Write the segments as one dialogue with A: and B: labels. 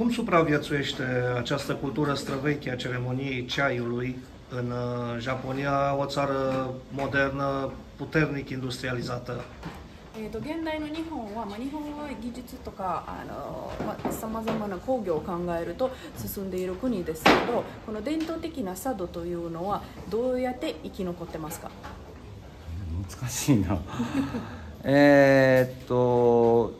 A: Cum supraviețuiește această cultură străveche a ceremoniei ceaiului în uh, Japonia, o țară modernă, puternic industrializată?
B: えー、と現代の日本は、まあ、日本は技術とかさまざ、まな工業を考えると進んでいる国ですけどこの伝統的な佐渡というのはどうやって生き残ってますか
C: 難しいなえーっと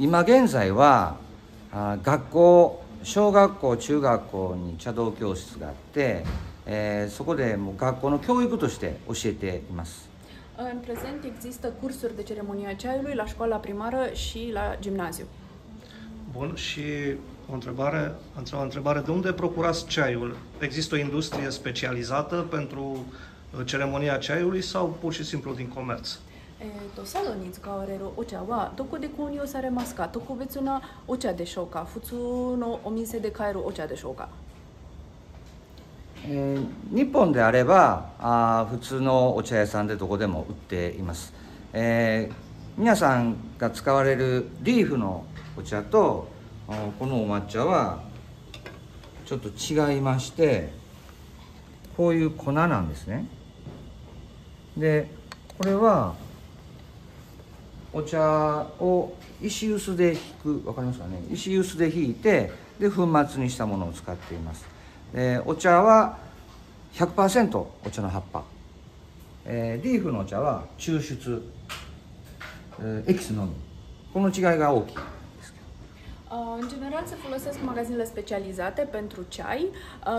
C: 今現在はあ学校小学校中学校に茶道教室があって、えー、そこでもう学校の教育として教えています
B: În prezent există cursuri de ceremonia ceaiului la școala primară și la gimnaziu.
A: Bun, și o întrebare, o întrebare, de unde procurați ceaiul? Există o industrie specializată pentru uh, ceremonia ceaiului sau pur și simplu din comerț?
B: えーと、佐渡に使われるお茶はどこで購入されますか？特別なお茶でしょうか？普通のお店で買えるお茶でしょうか？
C: えー、日本であればあ普通のお茶屋さんでどこでも売っています、えー、皆さんが使われるリーフのお茶とこのお抹茶はちょっと違いましてこういう粉なんですね。でこれはお茶を石臼で引く。分かりますかね？石臼で引いてで粉末にしたものを使っています。えー、お茶は100%お茶の葉っぱ、えー、リーフのお茶は抽出、えー、エキスのみ。この違いが大きい。
B: În general se folosesc magazinele specializate pentru ceai.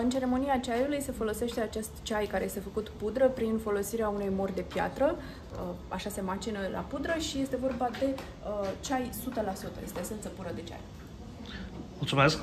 B: În ceremonia ceaiului se folosește acest ceai care este făcut pudră prin folosirea unei mori de piatră, așa se macină la pudră și este vorba de ceai 100%, este esență pură de ceai.
A: Mulțumesc!